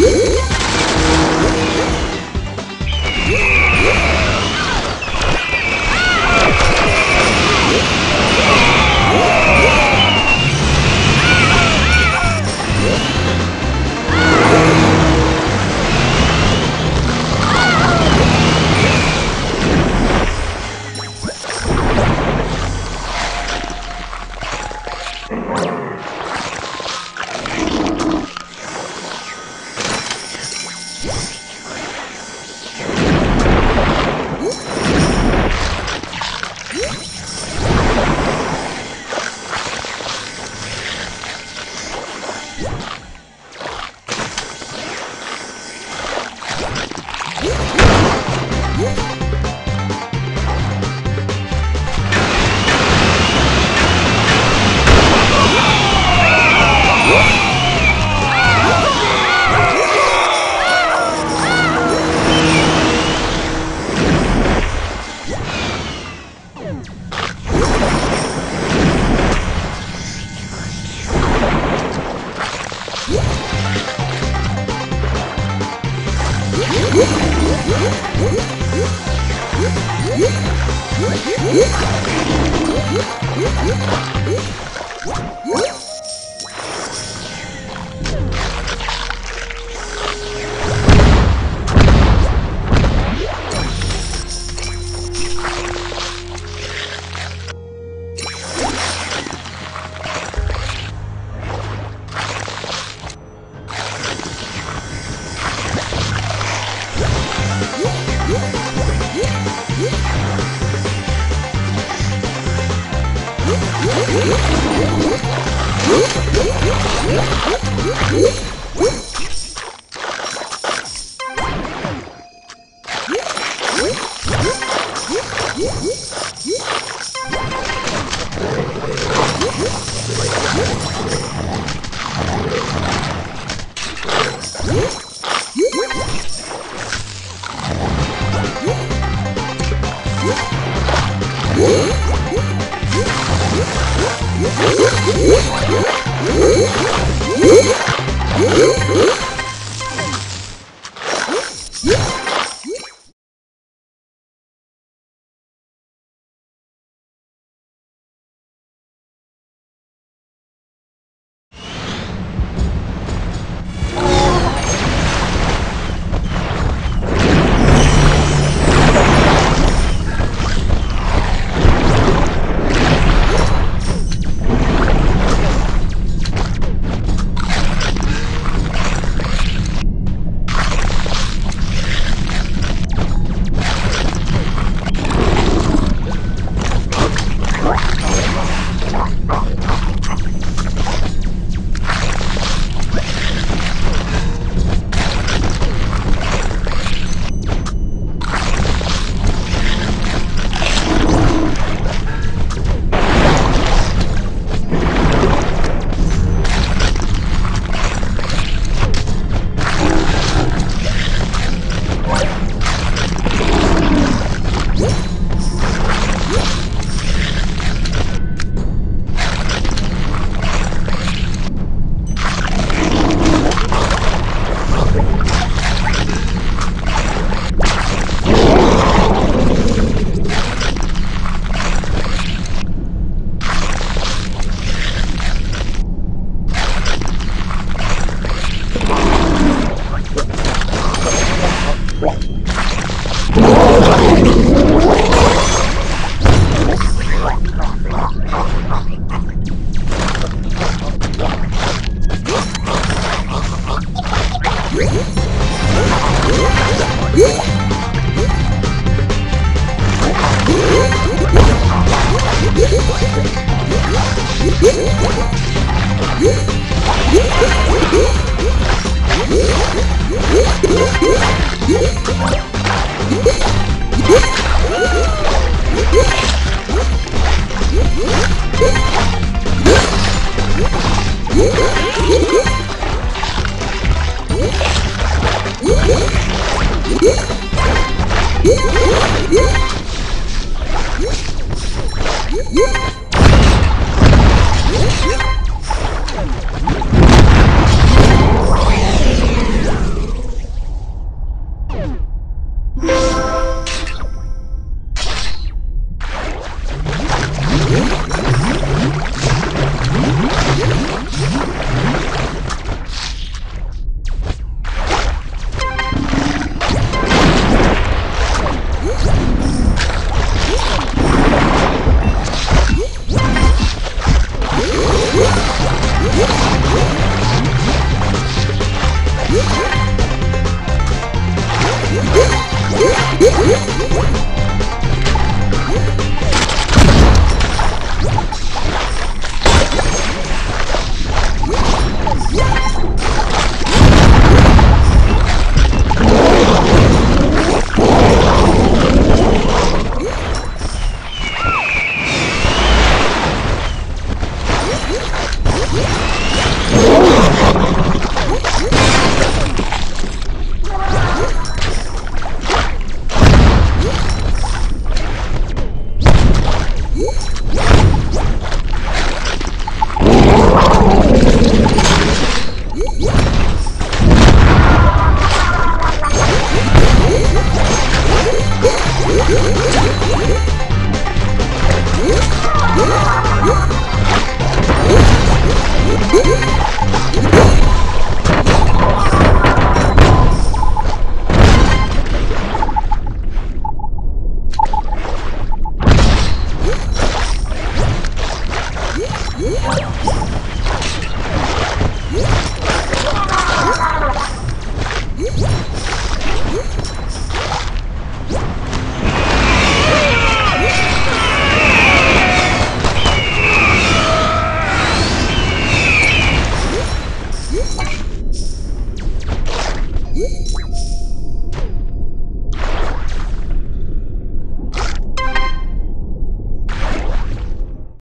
Yeah! Yes. Whoop! Yeah. Yeah!